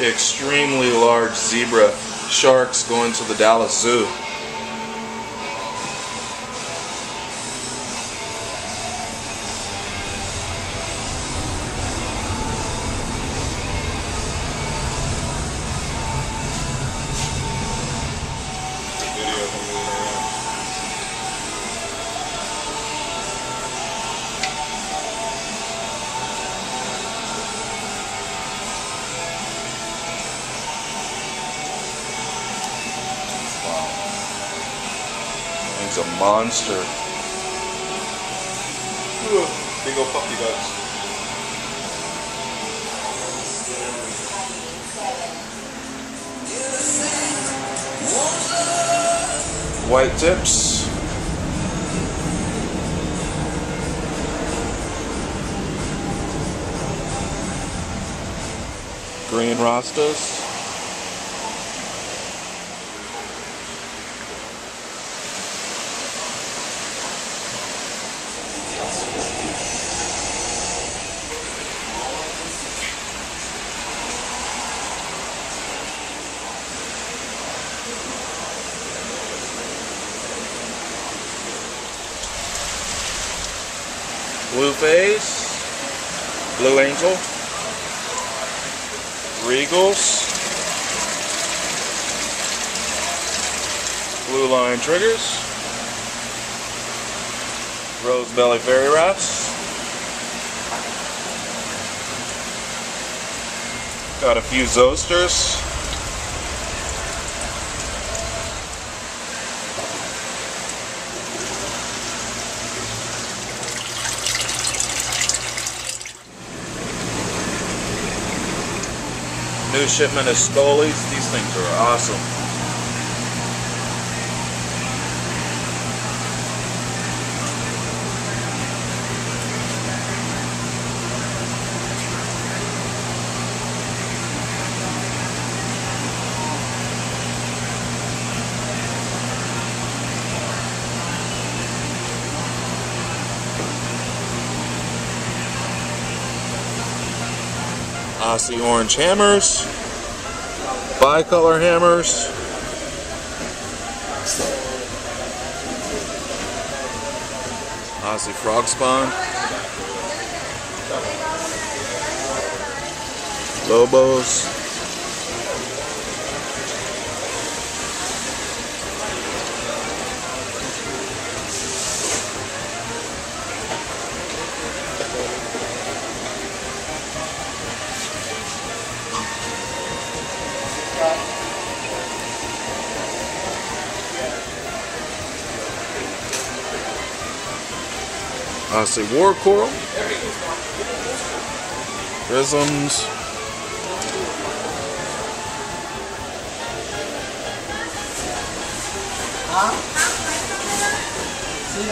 extremely large zebra sharks going to the Dallas Zoo. He's a monster. Big old puppy dogs. White tips. Green Rastas. Blue Face, Blue Angel, Regals, Blue Line Triggers, Rose Belly Fairy Wrasse, got a few Zosters, New shipment of Stolies. These things are awesome. Aussie orange hammers, bicolor hammers, Aussie frog spawn, Lobos, I say War Coral, Prisms, Sí.